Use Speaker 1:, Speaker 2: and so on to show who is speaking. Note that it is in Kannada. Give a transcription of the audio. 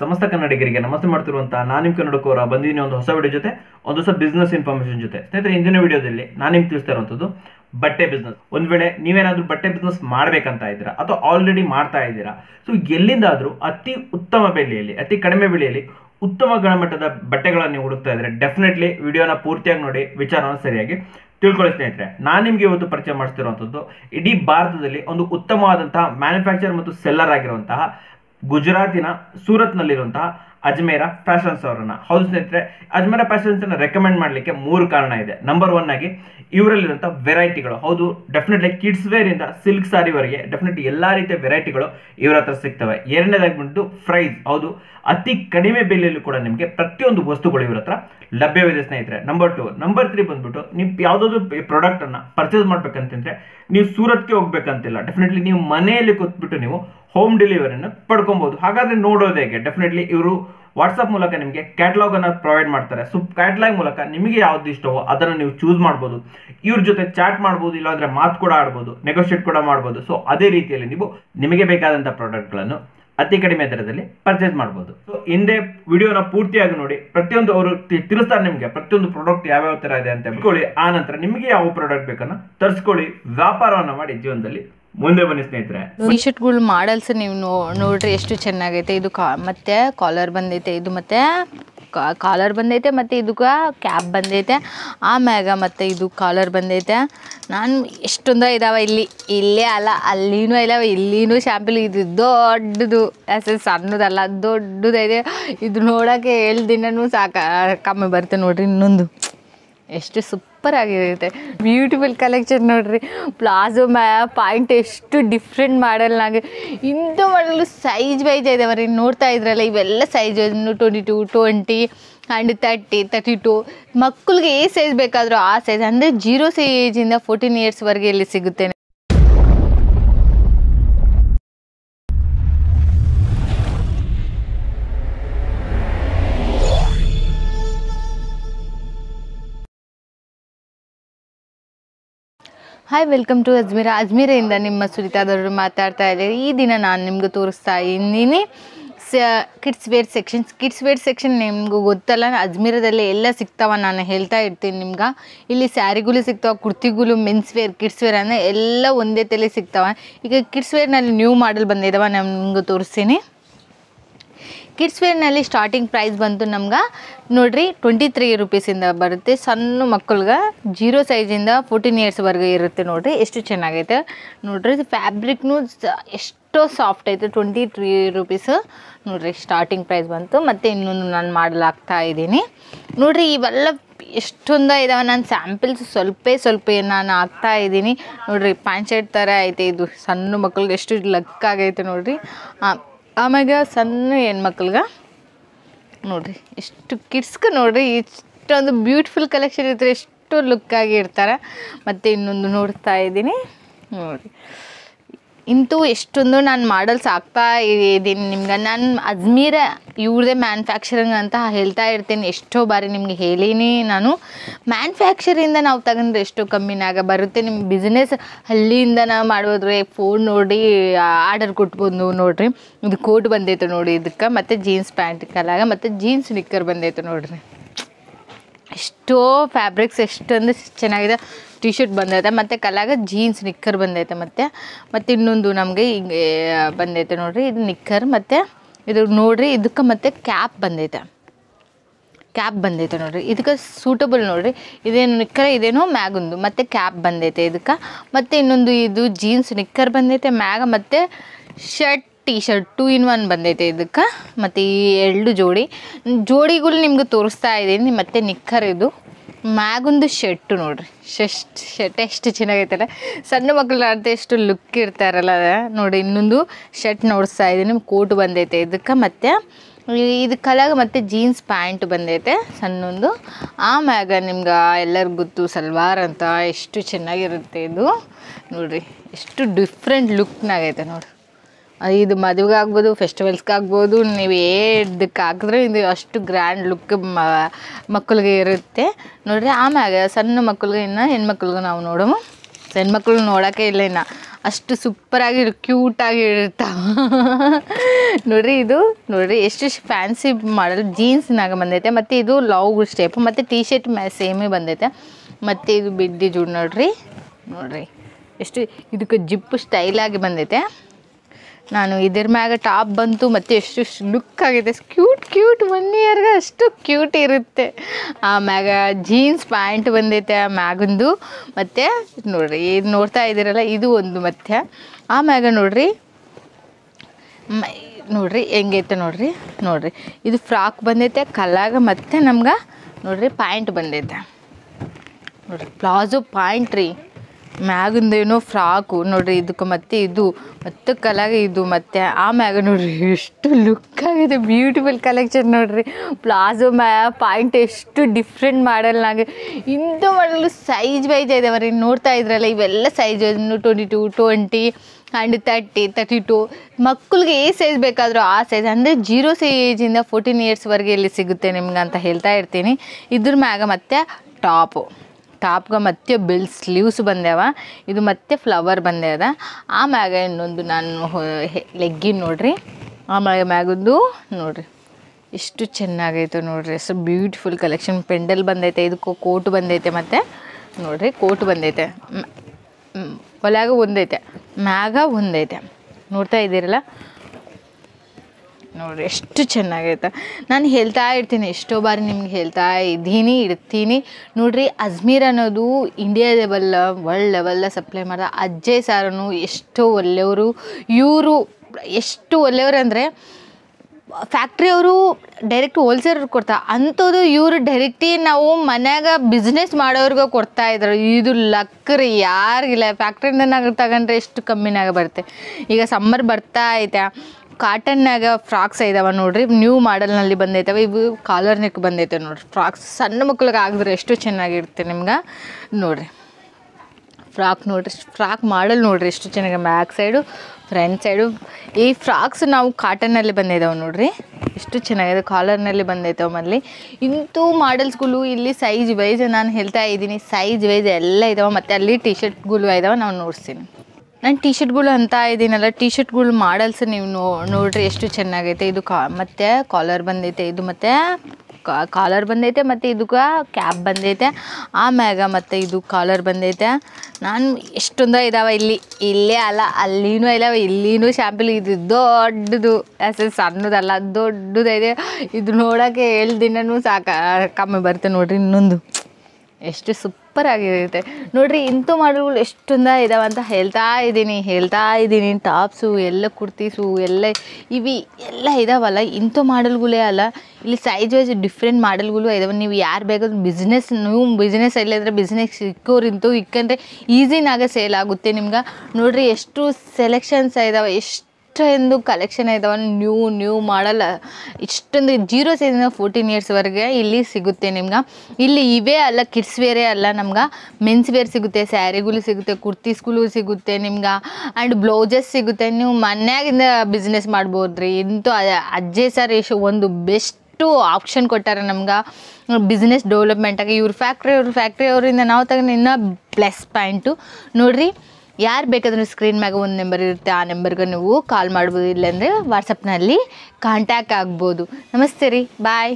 Speaker 1: ಸಮಸ್ತ ಕನ್ನಡಿಗರಿಗೆ ನಮಸ್ತೆ ಮಾಡ್ತಿರುವಂತಹ ನಾನು ನಿಮ್ಮ ಕನ್ನಡಕೋರ ಬಂದಿದ್ದೀನಿ ಒಂದು ಹೊಸ ವಿಡಿಯೋ ಜೊತೆ, ಒಂದು ಹೊಸ ಬಿಸ್ನೆಸ್ ಇನ್ಫಾರ್ಮೇಷನ್ ಜೊತೆ. ಸ್ನೇಹಿತರೆ ಇಂದಿನ ವಿಡಿಯೋದಲ್ಲಿ ನಾನು ನಿಮ್ಗೆ ತಿಳಿಸ್ತಾ ಇರುವಂಥದ್ದು ಬಟ್ಟೆ ಬಿಸ್ನೆಸ್ ಒಂದು ವೇಳೆ ನೀವೇನಾದರೂ ಬಟ್ಟೆ ಬಿಸ್ನೆಸ್ ಮಾಡಬೇಕಂತ ಇದ್ದೀರಾ ಅಥವಾ ಆಲ್ರೆಡಿ ಮಾಡ್ತಾ ಇದ್ದೀರಾ ಸೊ ಎಲ್ಲಿಂದಾದರೂ ಅತಿ ಉತ್ತಮ ಬೆಲೆಯಲ್ಲಿ, ಅತಿ ಕಡಿಮೆ ಬೆಲೆಯಲ್ಲಿ ಉತ್ತಮ ಗುಣಮಟ್ಟದ ಬಟ್ಟೆಗಳನ್ನು ನೀವು ಹುಡುಕ್ತಾ ಇದ್ರೆ ಡೆಫಿನೆಟ್ಲಿ ವಿಡಿಯೋನ ಪೂರ್ತಿಯಾಗಿ ನೋಡಿ ವಿಚಾರನ ಸರಿಯಾಗಿ ತಿಳ್ಕೊಳ್ಳಿ ಸ್ನೇಹಿತರೆ. ನಾನು ನಿಮಗೆ ಇವತ್ತು ಪರಿಚಯ ಮಾಡಿಸ್ತಿರುವಂಥದ್ದು ಇಡೀ ಭಾರತದಲ್ಲಿ ಒಂದು ಉತ್ತಮವಾದಂತಹ ಮ್ಯಾನುಫ್ಯಾಕ್ಚರ್ ಮತ್ತು ಸೆಲ್ಲರ್ ಆಗಿರುವಂತಹ ಗುಜರಾತಿನ ಸೂರತ್ನಲ್ಲಿರುವಂತಹ ಅಜ್ಮೇರ ಫ್ಯಾಷನ್ಸ್ ಅವರನ್ನು. ಹೌದು ಸ್ನೇಹಿತರೆ, ಅಜ್ಮೇರ ಫ್ಯಾಷನ್ಸ್ ಅನ್ನ ರೆಕಮೆಂಡ್ ಮಾಡಲಿಕ್ಕೆ ಮೂರು ಕಾರಣ ಇದೆ. ನಂಬರ್ ಒನ್ ಆಗಿ ಇವರಲ್ಲಿರುವಂಥ ವೆರೈಟಿಗಳು ಹೌದು ಡೆಫಿನೆಟ್ಲಿ ಕಿಡ್ಸ್ ವೇರ್ ಇಂದ ಸಿಲ್ಕ್ ಸಾರಿವರೆಗೆ ಡೆಫಿನೆಟ್ಲಿ ಎಲ್ಲಾ ರೀತಿಯ ವೆರೈಟಿಗಳು ಇವರ ಹತ್ರ ಸಿಗ್ತವೆ. ಎರಡನೇದಾಗಿ ಬಂದು ಪ್ರೈಸ್ ಹೌದು, ಅತಿ ಕಡಿಮೆ ಬೆಲೆಯಲ್ಲೂ ಕೂಡ ನಿಮಗೆ ಪ್ರತಿಯೊಂದು ವಸ್ತುಗಳು ಇವರ ಹತ್ರ ಲಭ್ಯವಿದೆ ಸ್ನೇಹಿತರೆ. ನಂಬರ್ ಟು ನಂಬರ್ ತ್ರೀ ಬಂದ್ಬಿಟ್ಟು ನೀವು ಯಾವುದಾದ್ರು ಪ್ರಾಡಕ್ಟನ್ನು ಪರ್ಚೇಸ್ ಮಾಡ್ಬೇಕಂತಂದ್ರೆ ನೀವು ಸೂರತ್ಗೆ ಹೋಗ್ಬೇಕಂತಿಲ್ಲ. ಡೆಫಿನೆಟ್ಲಿ ನೀವು ಮನೆಯಲ್ಲಿ ಕೂತ್ಬಿಟ್ಟು ನೀವು ಹೋಮ್ ಡೆಲಿವರಿಯನ್ನು ಪಡ್ಕೊಬಹುದು ಹಾಗಾದ್ರೆ ನೋಡೋದು ಹೇಗೆ? ಡೆಫಿನೆಟ್ಲಿ ಇವರು ವಾಟ್ಸಪ್ ಮೂಲಕ ನಿಮಗೆ ಕ್ಯಾಟ್ಲಾಗ್ ಅನ್ನ ಪ್ರೊವೈಡ್ ಮಾಡ್ತಾರೆ. ಸೊ ಕ್ಯಾಟ್ಲಾಗ್ ಮೂಲಕ ನಿಮಗೆ ಯಾವ್ದು ಇಷ್ಟವೋ ಅದನ್ನು ನೀವು ಚೂಸ್ ಮಾಡ್ಬೋದು. ಇವ್ರ ಜೊತೆ ಚಾಟ್ ಮಾಡ್ಬೋದು, ಇಲ್ಲಾಂದ್ರೆ ಮಾತು ಕೂಡ ಆಡ್ಬೋದು ನೆಗೋಷಿಯೇಟ್ ಕೂಡ ಮಾಡ್ಬೋದು. ಸೊ ಅದೇ ರೀತಿಯಲ್ಲಿ ನೀವು ನಿಮಗೆ ಬೇಕಾದಂಥ ಪ್ರಾಡಕ್ಟ್ಗಳನ್ನು ಅತಿ ಕಡಿಮೆ ದರದಲ್ಲಿ ಪರ್ಚೇಸ್ ಮಾಡ್ಬೋದು. ಸೊ ಹಿಂದೆ ವಿಡಿಯೋನ ಪೂರ್ತಿಯಾಗಿ ನೋಡಿ. ಪ್ರತಿಯೊಂದು ಅವರು ತಿಳಿಸ್ತಾರೆ ನಿಮಗೆ. ಪ್ರತಿಯೊಂದು ಪ್ರಾಡಕ್ಟ್ ಯಾವ್ಯಾವ ತರ ಇದೆ ಅಂತ ಹೇಳ್ಕೊಳ್ಳಿ ಆ ನಂತರ ನಿಮಗೆ ಯಾವ ಪ್ರಾಡಕ್ಟ್ ಬೇಕನ್ನ ತರಿಸ್ಕೊಳ್ಳಿ. ವ್ಯಾಪಾರವನ್ನ ಮಾಡಿ ಜೀವನದಲ್ಲಿ ಮುಂದೆ ಬನ್ನಿ ಸ್ನೇಹಿತರೆ.
Speaker 2: ಟಿ ಶರ್ಟ್ಗಳು ಮಾಡಲ್ಸ್ ನೀವು ನೋಡ್ರಿ ಎಷ್ಟು ಚೆನ್ನಾಗೈತೆ. ಇದು ಕಾ ಮತ್ತೆ ಕಾಲರ್ ಬಂದೈತೆ. ಇದು ಮತ್ತೆ ಕಾಲರ್ ಬಂದೈತೆ ಮತ್ತು ಇದಕ್ಕೆ ಕ್ಯಾಪ್ ಬಂದೈತೆ. ಆಮ್ಯಾಗ ಮತ್ತು ಇದು ಕಾಲರ್ ಬಂದೈತೆ. ನಾನು ಎಷ್ಟೊಂದ ಇದಾವೆ ಇಲ್ಲಿ, ಇಲ್ಲೇ ಅಲ್ಲ, ಅಲ್ಲಿನೂ ಇದಾವೆ ಇಲ್ಲಿನೂ ಶಾಂಪಿಲ್ ಇದು ದೊಡ್ಡದು ಅಸೆ ಸಣ್ಣದಲ್ಲ, ದೊಡ್ಡದೈತೆ. ಇದು ನೋಡೋಕ್ಕೆ ಏಳು ದಿನವೂ ಸಾಕ, ಕಮ್ಮಿ ಬರುತ್ತೆ ನೋಡಿರಿ ಇನ್ನೊಂದು. ಎಷ್ಟು ಸೂಪರ್ ಆಗಿರುತ್ತೆ. ಬ್ಯೂಟಿಫುಲ್ ಕಲೆಕ್ಷನ್ ನೋಡ್ರಿ. ಪ್ಲಾಜೋ ಮ್ಯಾ ಪಾಯಿಂಟ್ ಎಷ್ಟು ಡಿಫ್ರೆಂಟ್ ಮಾಡಲ್ನಾಗ ಇಂಥ ಮಾಡಲು ಸೈಜ್ ವೈಜ್ ಇದೆ ಮರಿ ನೋಡ್ತಾ ಇದ್ರಲ್ಲ, ಇವೆಲ್ಲ size twenty two twenty and thirty thirty two ಮಕ್ಕಳಿಗೆ ಏ ಸೈಜ್ ಬೇಕಾದರೂ ಆ ಸೈಜ್ ಅಂದರೆ ಜೀರೋ ಸೈಜಿಂದ ಫೋರ್ಟೀನ್ ಇಯರ್ಸ್ವರೆಗೆ ಇಲ್ಲಿ ಸಿಗುತ್ತೆ. ಹಾಯ್ ವೆಲ್ಕಮ್ ಟು ಅಜ್ಮೀರ ಅಜ್ಮೀರೆಯಿಂದ ನಿಮ್ಮ ಸುರಿತಾದವರು ಮಾತಾಡ್ತಾ ಇದ್ದಾರೆ. ಈ ದಿನ ನಾನು ನಿಮ್ಗೆ ತೋರಿಸ್ತಾ ಇದ್ದೀನಿ. ಸ kids wear sections kids wear section ನಿಮಗೂ ಗೊತ್ತಲ್ಲ, ಅಜ್ಮೀರದಲ್ಲಿ ಎಲ್ಲ ಸಿಗ್ತಾವ ನಾನು ಹೇಳ್ತಾ ಇರ್ತೀನಿ ನಿಮ್ಗೆ. ಇಲ್ಲಿ ಸ್ಯಾರಿಗಳು ಸಿಗ್ತಾವೆ ಕುರ್ತಿಗಳು ಮೆನ್ಸ್ ವೇರ್ ಕಿಡ್ಸ್ ವೇರ್ ಅಂದರೆ ಎಲ್ಲ ಒಂದೇ ತಲೆ ಸಿಗ್ತಾವೆ. ಈಗ ಕಿಡ್ಸ್ ವೇರ್ನಲ್ಲಿ ನ್ಯೂ ಮಾಡಲ್ ಬಂದಿದ್ದಾವೆ ನಾನು ನಿಮ್ಗೆ ತೋರಿಸ್ತೀನಿ. ಕಿಡ್ಸ್ ವೇರ್ನಲ್ಲಿ ಸ್ಟಾರ್ಟಿಂಗ್ ಪ್ರೈಸ್ ಬಂತು ನಮ್ಗೆ. ನೋಡ್ರಿ ಟ್ವೆಂಟಿ ತ್ರೀ ರುಪೀಸಿಂದ ಬರುತ್ತೆ. ಸಣ್ಣ ಮಕ್ಕಳಿಗೆ ಜೀರೋ ಸೈಜಿಂದ ಫೋರ್ಟೀನ್ ಇಯರ್ಸ್ವರೆಗೆ ಇರುತ್ತೆ ನೋಡ್ರಿ. ಎಷ್ಟು ಚೆನ್ನಾಗೈತೆ. ನೋಡ್ರಿ ಫ್ಯಾಬ್ರಿಕ್ನು ಎಷ್ಟೋ ಸಾಫ್ಟ್ ಐತೆ. ಟ್ವೆಂಟಿ ತ್ರೀ ರುಪೀಸು ನೋಡ್ರಿ ಸ್ಟಾರ್ಟಿಂಗ್ ಪ್ರೈಸ್ ಬಂತು. ಮತ್ತು ಇನ್ನೊಂದು ನಾನು ಮಾಡಲಾಗ್ತಾ ಇದ್ದೀನಿ. ನೋಡ್ರಿ, ಇವೆಲ್ಲ ಎಷ್ಟೊಂದ ಇದಾವೆ. ನಾನು ಸ್ಯಾಂಪಲ್ಸ್ ಸ್ವಲ್ಪ ಸ್ವಲ್ಪ ನಾನು ಹಾಕ್ತಾ ಇದ್ದೀನಿ. ನೋಡ್ರಿ ಪ್ಯಾಂಟ್ ಶರ್ಟ್ ಥರ ಐತೆ ಇದು. ಸಣ್ಣ ಮಕ್ಳಿಗೆ ಎಷ್ಟು ಲಕ್ ಆಗೈತೆ ನೋಡ್ರಿ. ಆಮ್ಯಾಗ ಸಣ್ಣ ಹೆಣ್ಮಕ್ಳಿಗೆ, ನೋಡಿರಿ ಎಷ್ಟು ಕಿಡ್ಸ್ಗೆ ನೋಡಿರಿ, ಇಷ್ಟೊಂದು ಬ್ಯೂಟಿಫುಲ್ ಕಲೆಕ್ಷನ್ ಇರ್ತಾರೆ ಎಷ್ಟು ಲುಕ್ಕಾಗಿ ಇರ್ತಾರೆ ಮತ್ತು ಇನ್ನೊಂದು ನೋಡ್ತಾ ಇದ್ದೀನಿ. ನೋಡಿರಿ. ಇಂತೂ ಎಷ್ಟೊಂದು ನಾನು ಮಾಡಲ್ಸ್ ಆಗ್ತಾ ಇದ್ದೀನಿ ನಿಮ್ಗೆ ನಾನು ಅಜ್ಮೀರ ಇವ್ರದೇ ಮ್ಯಾನುಫ್ಯಾಕ್ಚರಿಂಗ್ ಅಂತ ಹೇಳ್ತಾ ಇರ್ತೀನಿ. ಎಷ್ಟೋ ಬಾರಿ ನಿಮ್ಗೆ ಹೇಳೀನಿ ನಾನು. ಮ್ಯಾನುಫ್ಯಾಕ್ಚರಿಂದ ನಾವು ತಗೊಂಡ್ರೆ ಎಷ್ಟು ಕಮ್ಮಿನಾಗ ಬರುತ್ತೆ. ನಿಮ್ಮ ಬಿಸ್ನೆಸ್ ಹಳ್ಳಿಯಿಂದ ನಾವು ಮಾಡೋದ್ರೆ ಫೋನ್ ನೋಡಿ ಆರ್ಡರ್ ಕೊಟ್ಬೋದು ನೋಡಿರಿ. ಇದು ಕೋಟ್ ಬಂದೈತೆ ನೋಡಿ ಇದಕ್ಕೆ. ಮತ್ತು ಜೀನ್ಸ್ ಪ್ಯಾಂಟ್ ಕಲಾಗ ಮತ್ತು ಜೀನ್ಸ್ ನಿಕ್ಕರ್ ಬಂದೈತೆ ನೋಡ್ರಿ. ಎಷ್ಟೋ ಫ್ಯಾಬ್ರಿಕ್ಸ್ ಎಷ್ಟೊಂದು ಚೆನ್ನಾಗಿದೆ ಟಿ ಶರ್ಟ್ ಬಂದೈತೆ, ಮತ್ತು ಕಲಾಗ ಜೀನ್ಸ್ ನಿಕ್ಕರ್ ಬಂದೈತೆ ಮತ್ತು. ಮತ್ತು ಇನ್ನೊಂದು ನಮಗೆ ಹಿಂಗೆ ಬಂದೈತೆ ನೋಡಿರಿ, ಇದು ನಿಕ್ಕರ್ ಮತ್ತು ಇದು ನೋಡಿರಿ, ಇದಕ್ಕೆ ಮತ್ತು ಕ್ಯಾಪ್ ಬಂದೈತೆ. ಕ್ಯಾಪ್ ಬಂದೈತೆ ನೋಡಿರಿ, ಇದಕ್ಕೆ ಸೂಟಬಲ್ ನೋಡಿರಿ. ಇದೇನು ನಿಕ್ಕರ ಇದೇನೋ ಮ್ಯಾಗೊಂದು, ಮತ್ತು ಕ್ಯಾಪ್ ಬಂದೈತೆ ಇದಕ್ಕೆ. ಮತ್ತು ಇನ್ನೊಂದು ಇದು ಜೀನ್ಸ್ ನಿಕ್ಕರ್ ಬಂದೈತೆ, ಮ್ಯಾಗ ಮತ್ತು shirt T shirt two in one ಬಂದೈತೆ ಇದಕ್ಕೆ. ಮತ್ತು ಈ ಎರಡು ಜೋಡಿ. ಜೋಡಿಗಳು ನಿಮ್ಗೆ ತೋರಿಸ್ತಾ ಇದ್ದೀನಿ. ಮತ್ತು ನಿಕ್ಕರ್ ಇದು. ಮ್ಯಾಗೊಂದು ಶರ್ಟು ನೋಡ್ರಿ. ಶಸ್ಟ್ ಶರ್ಟ್ ಎಷ್ಟು ಚೆನ್ನಾಗೈತಲ್ಲ. ಸಣ್ಣ ಮಕ್ಕಳು ಅಂತ ಎಷ್ಟು ಲುಕ್ ಇರ್ತಾರಲ್ಲ ನೋಡಿ, ಇನ್ನೊಂದು ಶರ್ಟ್ ನೋಡಿಸ್ತಾ ಇದ್ದೀನಿ. ಕೋಟ್ ಬಂದೈತೆ ಇದಕ್ಕೆ. ಮತ್ತು ಇದು ಕಲಾಗ ಮತ್ತು ಜೀನ್ಸ್ ಪ್ಯಾಂಟ್ ಬಂದೈತೆ. ಸಣ್ಣೊಂದು. ಆಮ್ಯಾಗ ನಿಮ್ಗೆ ಎಲ್ಲರಿಗೂ ಗೊತ್ತು ಸಲ್ವಾರ್ ಅಂತ ಎಷ್ಟು ಚೆನ್ನಾಗಿರುತ್ತೆ ಇದು. ನೋಡಿರಿ, ಎಷ್ಟು ಡಿಫ್ರೆಂಟ್ ಲುಕ್ನಾಗೈತೆ ಅದು ಇದು ಮದುವೆಗೆ ಆಗ್ಬೋದು ಫೆಸ್ಟಿವಲ್ಸ್ಗೆ ಆಗ್ಬೋದು ನೀವು ಏದಕ್ಕೆ ಹಾಕಿದ್ರೆ ಇದು ಅಷ್ಟು ಗ್ರ್ಯಾಂಡ್ ಲುಕ್ ಮಕ್ಕಳಿಗೆ ಇರುತ್ತೆ. ನೋಡ್ರಿ, ಆಮ್ಯಾಗ ಸಣ್ಣ ಮಕ್ಕಳಿಗೆ ಇನ್ನು ಹೆಣ್ಮಕ್ಳಿಗೆ ನಾವು ನೋಡೋಮು. ಹೆಣ್ಮಕ್ಳು ನೋಡೋಕ್ಕೆ ಇಲ್ಲ ಇನ್ನು. ಅಷ್ಟು ಸೂಪರಾಗಿ ಕ್ಯೂಟಾಗಿ ಇರ್ತಾವ ನೋಡ್ರಿ, ಇದು, ನೋಡ್ರಿ, ಎಷ್ಟು ಫ್ಯಾನ್ಸಿ ಮಾಡಲ್ ಜೀನ್ಸ್ನಾಗ ಬಂದೈತೆ. ಮತ್ತು ಇದು ಲಾವ್ ಸ್ಟೇಪ್ ಮತ್ತು ಟೀ ಶರ್ಟ್ ಮ್ಯಾ ಸೇಮೇ ಬಂದೈತೆ. ಮತ್ತು ಇದು ಬಿದ್ದಿ ಜೂಡ್ ನೋಡ್ರಿ. ನೋಡ್ರಿ, ಎಷ್ಟು, ಇದಕ್ಕೆ ಜಿಪ್ಪು ಸ್ಟೈಲಾಗಿ ಬಂದೈತೆ. ನಾನು ಇದ್ರ ಮ್ಯಾಗ ಟಾಪ್ ಬಂತು, ಮತ್ತು ಎಷ್ಟು ಲುಕ್ ಆಗಿದೆ. ಕ್ಯೂಟ್ ಕ್ಯೂಟ್ ಒನ್ ಇಯರ್ಗೆ ಅಷ್ಟು ಕ್ಯೂಟ್ ಇರುತ್ತೆ. ಆಮ್ಯಾಗ ಜೀನ್ಸ್ ಪ್ಯಾಂಟ್ ಬಂದೈತೆ ಆ ಮ್ಯಾಗಂದು. ಮತ್ತು ನೋಡ್ರಿ, ಇದು ನೋಡ್ತಾ ಇದ್ದೀರಲ್ಲ, ಇದು ಒಂದು ಮತ್ತೆ. ಆಮ್ಯಾಗ ನೋಡ್ರಿ ನೋಡ್ರಿ, ಹೆಂಗೈತೆ ನೋಡ್ರಿ ನೋಡ್ರಿ. ಇದು ಫ್ರಾಕ್ ಬಂದೈತೆ, ಕಲ್ಲಾಗ ಮತ್ತೆ ನಮ್ಗೆ ನೋಡ್ರಿ ಪ್ಯಾಂಟ್ ಬಂದೈತೆ. ನೋಡ್ರಿ ಪ್ಲಾಜೋ ಪ್ಯಾಂಟ್ ರೀ. ಮ್ಯಾಗಿಂದ ಏನೋ ಫ್ರಾಕು, ನೋಡ್ರಿ ಇದಕ್ಕೆ ಮತ್ತೆ ಇದು, ಮತ್ತೆ ಕಲಾಗ ಇದು, ಮತ್ತೆ ಆ ಮ್ಯಾಗ ನೋಡ್ರಿ ಎಷ್ಟು ಲುಕ್ ಆಗಿದೆ ಬ್ಯೂಟಿಫುಲ್ ಕಲೆಕ್ಷನ್ ನೋಡ್ರಿ. ಪ್ಲಾಜೋ ಮ್ಯಾ ಪಾಯಿಂಟ್ ಎಷ್ಟು ಡಿಫ್ರೆಂಟ್ ಮಾಡಲ್ನಾಗ ಇಂಥ ಮಾಡಲು ಸೈಜ್ ವೈಜ್ ಇದೆ ರೀ, ನೋಡ್ತಾ ಇದ್ರಲ್ಲ, ಇವೆಲ್ಲ size twenty two twenty and thirty thirty two ಮಕ್ಕಳಿಗೆ ಏ ಸೈಜ್ ಬೇಕಾದರೂ ಆ ಸೈಜ್ ಅಂದರೆ ಜೀರೋ ಸೈಜಿಂದ ಫೋರ್ಟೀನ್ ಇಯರ್ಸ್ವರೆಗೆ ಇಲ್ಲಿ ಸಿಗುತ್ತೆ ನಿಮ್ಗೆ ಅಂತ ಹೇಳ್ತಾ ಇರ್ತೀನಿ. ಇದ್ರ ಮ್ಯಾಗ ಮತ್ತೆ ಟಾಪು ಟಾಪ್ಗೆ ಮತ್ತೆ ಬಿಲ್ ಸ್ಲೀವ್ಸ್ ಬಂದ್ಯಾವ ಇದು ಮತ್ತೆ ಫ್ಲವರ್ ಬಂದ್ಯಾದ ಆಮ್ಯಾಗ ಇನ್ನೊಂದು ನಾನು ಲೆಗ್ಗಿನ್ ನೋಡ್ರಿ. ಆಮ್ಯಾಗ ಮ್ಯಾಗೊಂದು ನೋಡ್ರಿ. ಎಷ್ಟು ಚೆನ್ನಾಗೈತೆ ನೋಡ್ರಿ. ಸೊ ಬ್ಯೂಟಿಫುಲ್ ಕಲೆಕ್ಷನ್ ಪೆಂಡಲ್ ಬಂದೈತೆ ಇದಕ್ಕೂ ಕೋಟ್ ಬಂದೈತೆ ಮತ್ತು. ನೋಡ್ರಿ ಕೋಟ್ ಬಂದೈತೆ. ಮ್, ಒಂದೈತೆ. ಮ್ಯಾಗ ಒಂದೈತೆ. ನೋಡ್ತಾ ಇದ್ದೀರಲ್ಲ? ನೋಡ್ರಿ, ಎಷ್ಟು ಚೆನ್ನಾಗೈತೆ. ನಾನು ಹೇಳ್ತಾ ಇರ್ತೀನಿ, ಎಷ್ಟೋ ಬಾರಿ ನಿಮ್ಗೆ ಹೇಳ್ತಾ ಇದ್ದೀನಿ, ಇರ್ತೀನಿ. ನೋಡ್ರಿ, ಅಜ್ಮೀರ್ ಅನ್ನೋದು ಇಂಡಿಯಾ ಲೆವೆಲ್ ವರ್ಲ್ಡ್ ಲೆವೆಲ್ಲ ಸಪ್ಲೈ ಮಾಡಿದ ಅಜ್ಜೆ ಸಾರನು ಎಷ್ಟೋ ಒಳ್ಳೆಯವರು. ಇವರು ಎಷ್ಟು ಒಳ್ಳೆಯವರು ಅಂದರೆ ಫ್ಯಾಕ್ಟ್ರಿಯವರು ಡೈರೆಕ್ಟ್ ಹೋಲ್ಸೇಲ್ ಕೊಡ್ತಾರೆ ಅಂಥದ್ದು ಇವರು ಡೈರೆಕ್ಟಿ ನಾವು ಮನ್ಯಾಗ ಬಿಸ್ನೆಸ್ ಮಾಡೋರ್ಗೆ ಕೊಡ್ತಾ ಇದ್ರು. ಇದು ಲಕ್ ರೀ ಯಾರಿಗಿಲ್ಲ. ಫ್ಯಾಕ್ಟ್ರಿಯಿಂದ ನಾವು ತಗೊಂಡ್ರೆ ಎಷ್ಟು ಕಮ್ಮಿನಾಗ ಬರುತ್ತೆ. ಈಗ ಸಮ್ಮರ್ ಬರ್ತಾ ಐತೆ. ಕಾಟನ್ನಾಗ ಫ್ರಾಕ್ಸ್ ಇದಾವೆ ನೋಡ್ರಿ. ನ್ಯೂ ಮಾಡೆಲ್ನಲ್ಲಿ ಬಂದೈತವೆ. ಇವು ಕಾಲರ್ ನೆಕ್ ಬಂದೈತೆ ನೋಡ್ರಿ. ಫ್ರಾಕ್ಸ್ ಸಣ್ಣ ಮಕ್ಳಿಗೆ ಆಗಿದ್ರೆ ಎಷ್ಟು ಚೆನ್ನಾಗಿರುತ್ತೆ ನಿಮ್ಗೆ? ನೋಡ್ರಿ. ಫ್ರಾಕ್ ನೋಡ್ರಿ. ಫ್ರಾಕ್ ಮಾಡಲ್ ನೋಡ್ರಿ ಎಷ್ಟು ಚೆನ್ನಾಗಿ. ಬ್ಯಾಕ್ ಸೈಡು ಫ್ರಂಟ್ ಸೈಡು ಈ ಫ್ರಾಕ್ಸ್ ನಾವು ಕಾಟನ್ನಲ್ಲಿ ಬಂದಿದ್ದಾವೆ ನೋಡ್ರಿ. ಎಷ್ಟು ಚೆನ್ನಾಗಿದೆ. ಕಾಲರ್ನಲ್ಲಿ ಬಂದೈತವೆ ಮಲ್ಲಿ. ಇಂತೂ ಮಾಡೆಲ್ಸ್ಗಳು ಇಲ್ಲಿ ಸೈಜ್ ವೈಸ್ ನಾನು ಹೇಳ್ತಾ ಇದ್ದೀನಿ. ಸೈಜ್ ವೈಸ್ ಎಲ್ಲ ಇದಾವೆ. ಮತ್ತು ಅಲ್ಲಿ ಟಿ ಶರ್ಟ್ಗಳು ಇದಾವೆ. ನಾವು ನೋಡ್ತೀನಿ ನಾನು ಟಿ ಶರ್ಟ್ಗಳು ಅಂತ ಇದ್ದೀನಲ್ಲ ಟಿ ಶರ್ಟ್ಗಳು ಮಾಡಲ್ಸ್ ನೀವು ನೋಡ್ರಿ ಎಷ್ಟು ಚೆನ್ನಾಗೈತೆ. ಇದು ಕಾ, ಮತ್ತು ಕಾಲರ್ ಬಂದೈತೆ, ಇದು ಮತ್ತು ಕಾಲರ್ ಬಂದೈತೆ, ಮತ್ತು ಇದಕ್ಕೆ ಕ್ಯಾಪ್ ಬಂದೈತೆ. ಆಮ್ಯಾಗ ಮತ್ತು ಇದು ಕಾಲರ್ ಬಂದೈತೆ. ನಾನು ಎಷ್ಟೊಂದ ಇದಾವ ಇಲ್ಲಿ, ಇಲ್ಲೇ ಅಲ್ಲ, ಅಲ್ಲಿನೂ ಇದಾವೆ ಇಲ್ಲಿನೂ ಶಾಂಪಿಲ್ ಇದು ದೊಡ್ಡದು ಅಸ ಸಣ್ಣದಲ್ಲ, ದೊಡ್ಡದೈತೆ. ಇದು ನೋಡೋಕ್ಕೆ ಏಳು ದಿನನೂ ಸಾಕ, ಕಮ್ಮಿ ಬರುತ್ತೆ ನೋಡ್ರಿ ಇನ್ನೊಂದು. ಎಷ್ಟು ಸೂಪರ್ ಆಗಿರುತ್ತೆ. ನೋಡ್ರಿ ಇಂಥ ಮಾಡಲ್ಗಳು ಎಷ್ಟೊಂದ ಇದಾವೆ ಅಂತ ಹೇಳ್ತಾ ಇದ್ದೀನಿ ಹೇಳ್ತಾ ಇದ್ದೀನಿ. ಟಾಪ್ಸು, ಎಲ್ಲ ಕುರ್ತೀಸು, ಎಲ್ಲ ಇವಿ, ಎಲ್ಲ ಇದಾವಲ್ಲ ಇಂಥ ಮಾಡಲ್ಗಳೇ ಅಲ್ಲ. ಇಲ್ಲಿ ಸೈಜ್ ವೈಸ್ ಡಿಫ್ರೆಂಟ್ ಮಾಡಲ್ಗಳು ಇದಾವೆ. ನೀವು ಯಾರು ಬೇಕಾದ್ರೂ ಬಿಸ್ನೆಸ್ ನೀವು ಬಿಸ್ನೆಸ್ ಇಲ್ಲದ್ರೆ ಬಿಸ್ನೆಸ್ ಸಿಕ್ಕೋರಿಂತು ಇಕ್ಕಂದ್ರೆ ಈಸಿನಾಗ ಸೇಲ್ ಆಗುತ್ತೆ ನಿಮ್ಗೆ. ನೋಡ್ರಿ, ಎಷ್ಟು ಸೆಲೆಕ್ಷನ್ಸ್ ಇದಾವೆ, ಎಷ್ಟು ಇಷ್ಟೊಂದು ಕಲೆಕ್ಷನ್ ಇದಾವೆ ನ್ಯೂ ನ್ಯೂ ಮಾಡಲ್ ಇಷ್ಟೊಂದು ಜೀರೋ ಸೈಜಿಂದ ಫೋರ್ಟೀನ್ ಇಯರ್ಸ್ವರೆಗೆ ಇಲ್ಲಿ ಸಿಗುತ್ತೆ ನಿಮ್ಗೆ. ಇಲ್ಲಿ ಇವೇ ಅಲ್ಲ ಕಿಡ್ಸ್ ವೇರೇ ಅಲ್ಲ ನಮ್ಗೆ. ಮೆನ್ಸ್ ವೇರ್ ಸಿಗುತ್ತೆ ಸ್ಯಾರಿಗಳು ಸಿಗುತ್ತೆ ಕುರ್ತೀಸ್ಗಳು ಸಿಗುತ್ತೆ ನಿಮ್ಗೆ. ಆ್ಯಂಡ್ ಬ್ಲೌಸಸ್ ಸಿಗುತ್ತೆ. ನೀವು ಮನ್ಯಾಗಿಂದ ಬಿಸ್ನೆಸ್ ಮಾಡ್ಬೋದು ರೀ ಇಂತೂ ಅಜ್ಜೆ ಸರ್ ಎಷ್ಟು ಒಂದು ಬೆಸ್ಟ್ ಆಪ್ಷನ್ ಕೊಟ್ಟಾರೆ ನಮ್ಗೆ. ಬಿಸ್ನೆಸ್ ಡೆವಲಪ್ಮೆಂಟಾಗಿ ಇವ್ರ ಫ್ಯಾಕ್ಟ್ರಿ ಅವ್ರ ಫ್ಯಾಕ್ಟ್ರಿ ಅವರಿಂದ ನಾವು ತಗೊಂಡು ಇನ್ನೂ ಪ್ಲಸ್ ಪಾಯಿಂಟು ನೋಡ್ರಿ ಯಾರು ಬೇಕಾದ್ರೂ ಸ್ಕ್ರೀನ್ ಮ್ಯಾಗ ಒಂದು ನಂಬರ್ ಇರುತ್ತೆ, ಆ ನಂಬರ್ಗೆ ನೀವು ಕಾಲ್ ಮಾಡ್ಬೋದು ಇಲ್ಲಾಂದರೆ ವಾಟ್ಸಪ್ನಲ್ಲಿ ಕಾಂಟ್ಯಾಕ್ಟ್ ಆಗ್ಬೋದು. ನಮಸ್ತೆ ರೀ ಬಾಯ್